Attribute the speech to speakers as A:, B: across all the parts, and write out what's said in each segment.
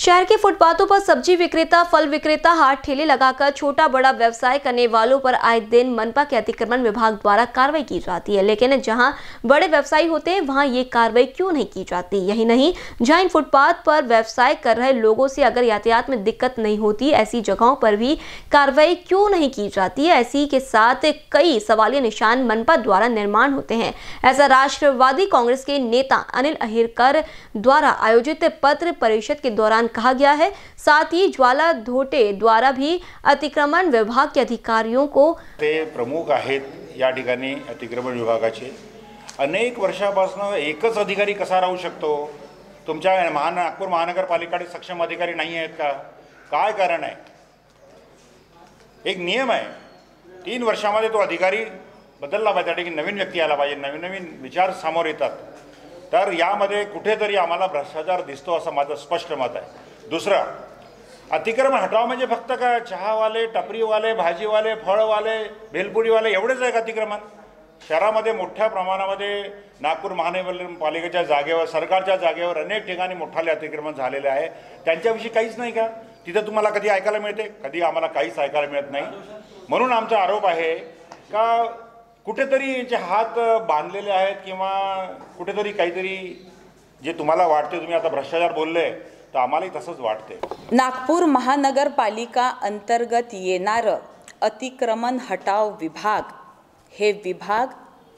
A: शहर के फुटपाथों पर सब्ज़ी विक्रेता, फल विक्रेता हाट ठेले लगाकर छोटा बड़ा व्यवसाय करने वालों पर आए दिन मनपा के अतिक्रमण विभाग द्वारा कार्रवाई की जाती है। लेकिन जहाँ बड़े व्यवसायी होते हैं, वहाँ ये कार्रवाई क्यों नहीं की जाती? यही नहीं, जहाँ इन फुटपाथ पर व्यवसाय कर रहे लोगों से अगर यातायात में दिक्कत नहीं होती, ऐसी जगहों पर भी कार्रवाई क्यों नहीं की जाती? है ऐसी के साथ कई सवालिया निशान मनपा द्वारा निर्माण होते हैं। ऐसा राष्ट्रवादी कांग्रेस के नेता अनिल अहिरकर द्वारा आयोजित पत्र परिषद के दौरान कहा गया है। साथ ही ज्वाला धोटे द्वारा भी अतिक्रमण विभाग के अधिकारियों को
B: ते प्रमुख आहेत या ठिकाणी अतिक्रमण विभागाचे. अनेक वर्षापासून एकच अधिकारी कसा राहू शकतो? तुमच्या महान नागपूर महानगरपालिकाकडे सक्षम अधिकारी नाही आहेत का? काय कारण आहे? एक नियम आहे. तीन वर्षामध्ये तो अधिकारी बदलला पाहिजे. त्या ठिकाणी नवीन व्यक्ती आला पाहिजे. नवीन नवीन विचार समोर येतात. तर यामध्ये कुठेतरी आम्हाला भ्रष्टाचार दिसतो असं माझं स्पष्ट मत आहे. दुसरं अतिक्रमण हटाव म्हणजे फक्त काय? चहावाले टपरीवाले भाजीवाले फळवाले भेलपुरीवाले एवढेच आहे का अतिक्रमण. शहरामध्ये मोठ्या प्रमाणामध्ये नागपूर महानगरपालिकेच्या जागेवर सरकारच्या जागेवर अनेक ठिकाणी मोठाले अतिक्रमण झालेले आहे. त्यांच्याविषयी काहीच नाही का? तिथं तुम्हाला कधी ऐकायला मिळते? कधी आम्हाला काहीच ऐकायला मिळत नाही. म्हणून आमचा आरोप आहे का कुठेतरी यांचे हात बांधलेले आहेत किंवा कुठेतरी काहीतरी जे तुम्हाला वाटते तुम्ही आता भ्रष्टाचार बोलले तर आम्हालाही तसंच वाटते
C: नागपूर महानगरपालिका अंतर्गत येणारं अतिक्रमण हटाव विभाग हे विभाग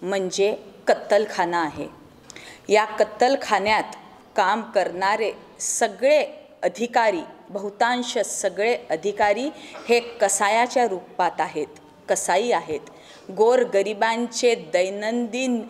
C: म्हणजे कत्तलखाना आहे. या कत्तलखान्यात काम करणारे सगळे अधिकारी बहुतांश सगळे अधिकारी हे कसायाच्या रूपात आहेत. कसाई आहेत. गोर गरिबांचे दैनंदिन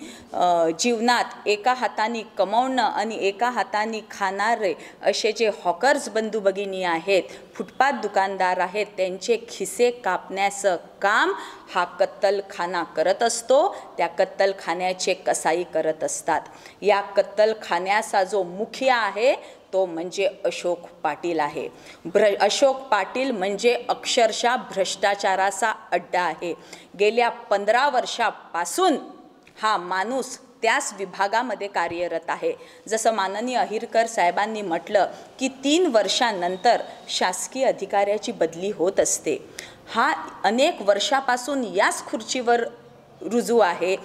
C: जीवनात एका हाताने कमवणं आणि एका हाताने खाणारे असे जे हॉकर्स बंधू भगिनी आहेत फुटपाथ दुकानदार आहेत त्यांचे खिसे कापण्याचं काम हा कत्तलखाना करत असतो. त्या कत्तलखान्याचे कसाई करत असतात. या कत्तलखान्याचा जो मुखिया आहे तो म्हणजे अशोक पाटील आहे. भ्र अशोक पाटील म्हणजे अक्षरशः भ्रष्टाचाराचा अड्डा आहे. गेल्या पंधरा वर्षापासून हा माणूस त्याच विभागामध्ये कार्यरत आहे. जसं माननीय अहिरकर साहेबांनी म्हटलं की तीन वर्षानंतर शासकीय अधिकाऱ्याची बदली होत असते. हा अनेक वर्षापासून याच खुर्चीवर रुजू आहे.